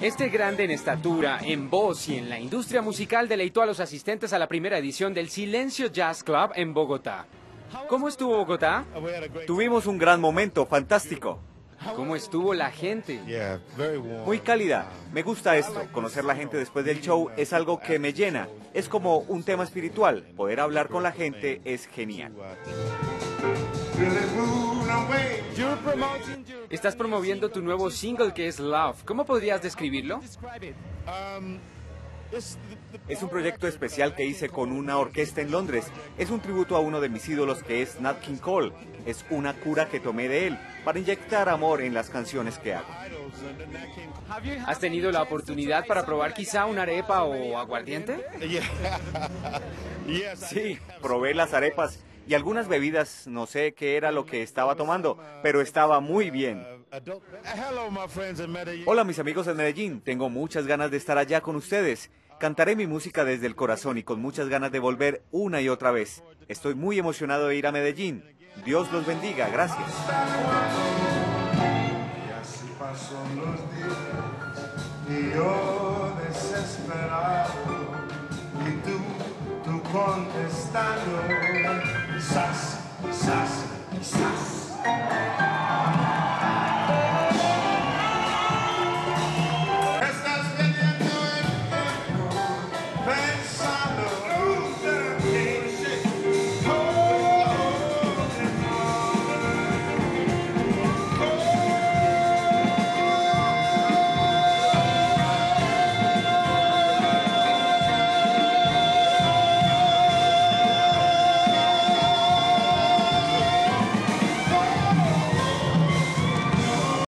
Este grande en estatura, en voz y en la industria musical deleitó a los asistentes a la primera edición del Silencio Jazz Club en Bogotá. ¿Cómo estuvo Bogotá? Tuvimos un gran momento, fantástico. ¿Cómo estuvo la gente? Muy cálida. Me gusta esto. Conocer la gente después del show es algo que me llena. Es como un tema espiritual. Poder hablar con la gente es genial. Estás promoviendo tu nuevo single que es Love. ¿Cómo podrías describirlo? Es un proyecto especial que hice con una orquesta en Londres. Es un tributo a uno de mis ídolos que es Nat King Cole. Es una cura que tomé de él para inyectar amor en las canciones que hago. ¿Has tenido la oportunidad para probar quizá una arepa o aguardiente? Sí, probé las arepas y algunas bebidas, no sé qué era lo que estaba tomando, pero estaba muy bien. Hola mis amigos de Medellín, tengo muchas ganas de estar allá con ustedes. Cantaré mi música desde el corazón y con muchas ganas de volver una y otra vez. Estoy muy emocionado de ir a Medellín. Dios los bendiga, gracias. Y así pasó los días y yo desesperado y tú, tú contestando, quizás, quizás, quizás.